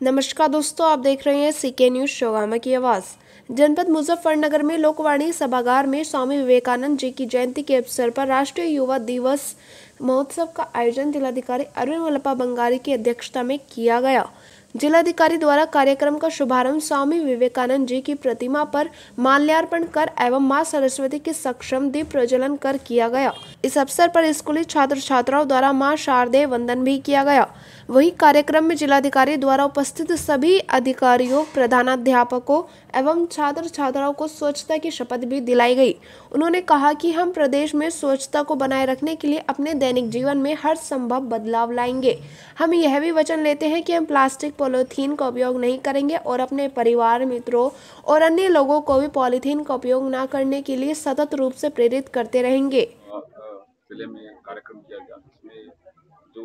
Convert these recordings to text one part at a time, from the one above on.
नमस्कार दोस्तों, आप देख रहे हैं सीके न्यूज़ शोगामा की आवाज़। जनपद मुजफ्फरनगर में लोकवाणी सभागार में स्वामी विवेकानंद जी की जयंती के अवसर पर राष्ट्रीय युवा दिवस महोत्सव का आयोजन जिलाधिकारी अरविंद वल्लभा बंगारी की अध्यक्षता में किया गया। जिलाधिकारी द्वारा कार्यक्रम का शुभारंभ स्वामी विवेकानंद जी की प्रतिमा पर माल्यार्पण कर एवं माँ सरस्वती के सक्षम दीप प्रज्वलन कर किया गया। इस अवसर पर स्कूली छात्र छात्राओं द्वारा माँ शारदेय वंदन भी किया गया। वही कार्यक्रम में जिलाधिकारी द्वारा उपस्थित सभी अधिकारियों, प्रधानाध्यापकों एवं छात्र छात्राओं को स्वच्छता की शपथ भी दिलाई गई। उन्होंने कहा कि हम प्रदेश में स्वच्छता को बनाए रखने के लिए अपने दैनिक जीवन में हर संभव बदलाव लाएँगे। हम यह भी वचन लेते हैं कि हम प्लास्टिक पॉलीथीन का उपयोग नहीं करेंगे और अपने परिवार, मित्रों और अन्य लोगों को भी पॉलीथीन का उपयोग न करने के लिए सतत रूप से प्रेरित करते रहेंगे। ज़िले में कार्यक्रम किया गया। जिसमें जो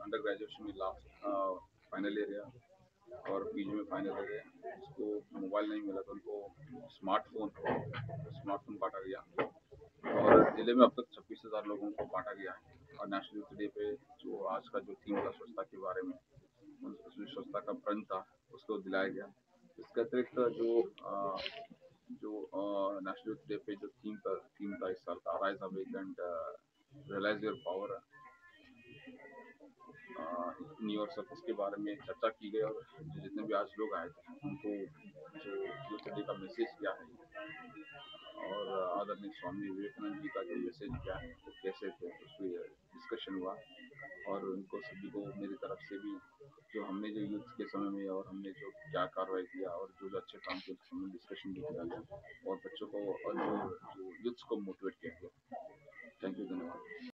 अंडर ग्रेजुएशन में लास्ट फाइनल ईयर गया और पीजी में फाइनल ईयर गया जिसको मोबाइल नहीं मिला तो उनको स्मार्टफ़ोन स्मार्टफ़ोन बांटा गया। और ज़िले में अब तक छब्बीस हज़ार लोगों को बांटा गया और नेशनल यूथ डे पे जो आज का जो थीम था स्वच्छता के बारे में स्वच्छता का प्रण था, उसको दिलाया गया। इसके अतिरिक्त जो जो नेशनल डे पे जो थीम था थीम था इस साल का rise awake and realise your power new year सब उसके बारे में चर्चा की गई और जितने भी आज लोग आए थे, उनको जो यूथ का मैसेज क्या है? और आदरणीय स्वामी विवेकानंद जी का जो मैसेज क्या है, वो कैसे थे उस डिस्कशन हुआ। और उनको सभी को मेरी तरफ़ से भी जो हमने जो युद्ध के समय में और हमने जो क्या कार्रवाई किया और जो जो अच्छे काम किए समय डिस्कशन भी किया गया और बच्चों को और जो, जो यूथ्स को मोटिवेट किया गया।